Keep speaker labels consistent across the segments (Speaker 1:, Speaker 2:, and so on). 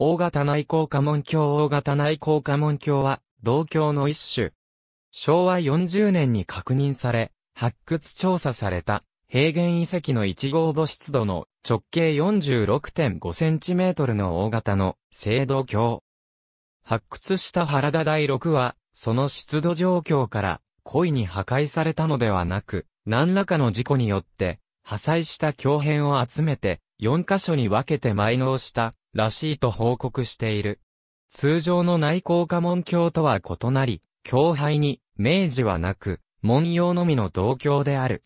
Speaker 1: 大型内高家紋鏡大型内高家紋鏡は、銅鏡の一種。昭和40年に確認され、発掘調査された、平原遺跡の1号母湿度の直径 46.5cm の大型の青銅鏡。発掘した原田第六は、その湿度状況から故意に破壊されたのではなく、何らかの事故によって、破砕した鏡片を集めて、4箇所に分けて埋納したらしいと報告している。通常の内向家紋鏡とは異なり、鏡背に明治はなく、文様のみの銅鏡である。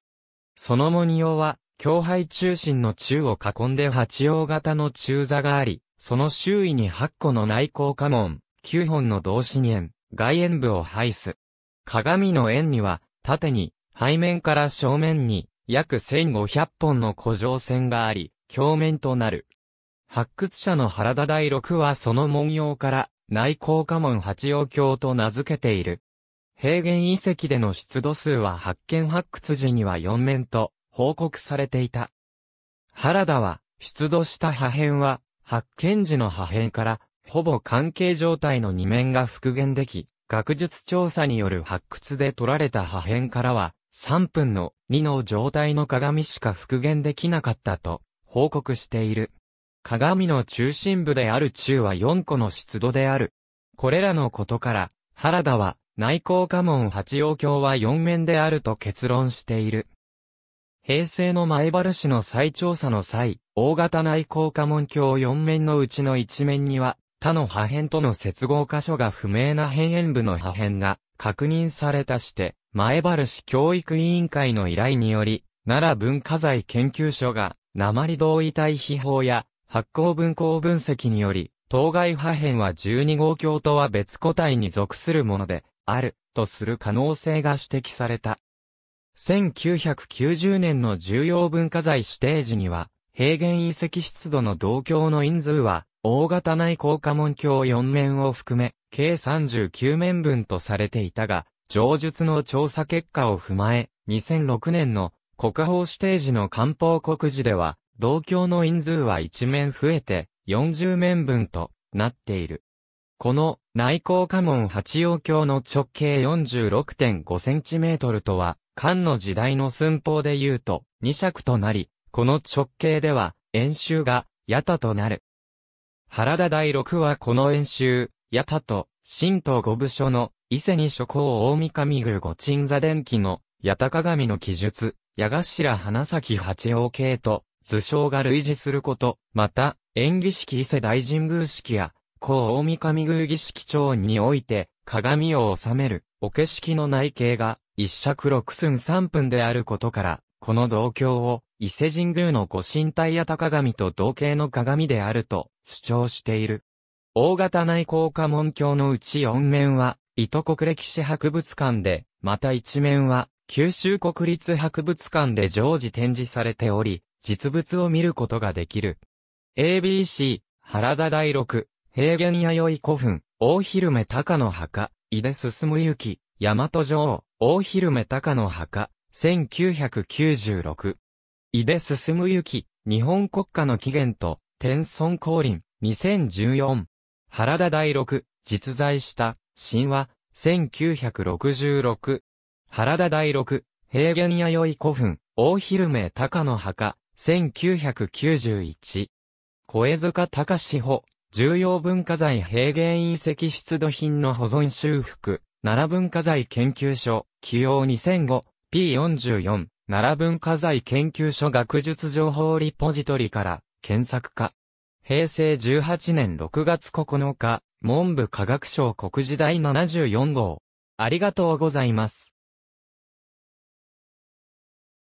Speaker 1: その文様は、鏡背中心の中を囲んで八葉型の中座があり、その周囲に8個の内向家紋、9本の同心円、外円部を配す。鏡の円には、縦に、背面から正面に、約1500本の古城線があり、鏡面となる。発掘者の原田第六はその文様から、内向家紋八葉鏡と名付けている。平原遺跡での出土数は発見発掘時には4面と報告されていた。原田は、出土した破片は、発見時の破片からほぼ関係状態の二面が復元でき、学術調査による発掘で取られた破片からは、3分の2の状態の鏡しか復元できなかったと報告している。鏡の中心部である中は4個の出土である。これらのことから、原田は内向家紋八葉鏡は4面であると結論している。平成の前原市の再調査の際、大型内向家紋鏡4面のうちの1面には、他の破片との接合箇所が不明な辺縁部の破片が確認されたして、前原市教育委員会の依頼により、奈良文化財研究所が、鉛同位体秘法や発光分光分析により、当該破片は12号鏡とは別個体に属するもので、ある、とする可能性が指摘された。1990年の重要文化財指定時には、平原遺跡出土の同鏡の因数は、大型内高家紋鏡4面を含め、計39面分とされていたが、上述の調査結果を踏まえ、2006年の国宝指定時の漢方国時では、同鏡の因数は1面増えて40面分となっている。この内高家紋八葉鏡の直径 46.5cm とは、漢の時代の寸法で言うと2尺となり、この直径では円周が矢田となる。原田第六はこの演習、八田と、新東五部所の、伊勢に諸行大神宮御鎮座伝記の、八田鏡の記述、矢頭花咲八王系と、図章が類似すること、また、演技式伊勢大神宮式や、高大神宮儀式帳において、鏡を収める、お景色の内径が、一尺六寸三分であることから、この銅鏡を、伊勢神宮のご神体や高鏡と同型の鏡であると主張している。大型内高家門鏡のうち4面は、糸国歴史博物館で、また1面は、九州国立博物館で常時展示されており、実物を見ることができる。ABC、原田第六、平原弥生古墳、大広目高の墓、井出進行き、大和城、大広目高の墓、1996。井出進行き、日本国家の起源と、天孫降臨、2014。原田第六、実在した、神話、1966。原田第六、平原弥生古墳、大広名高の墓、1991。小江塚隆穂、重要文化財平原遺跡出土品の保存修復、奈良文化財研究所、起用2005、P44、奈良文化財研究所学術情報リポジトリから検索化。平成18年6月9日、文部科学省国時第74号。ありがとうございます。